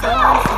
god.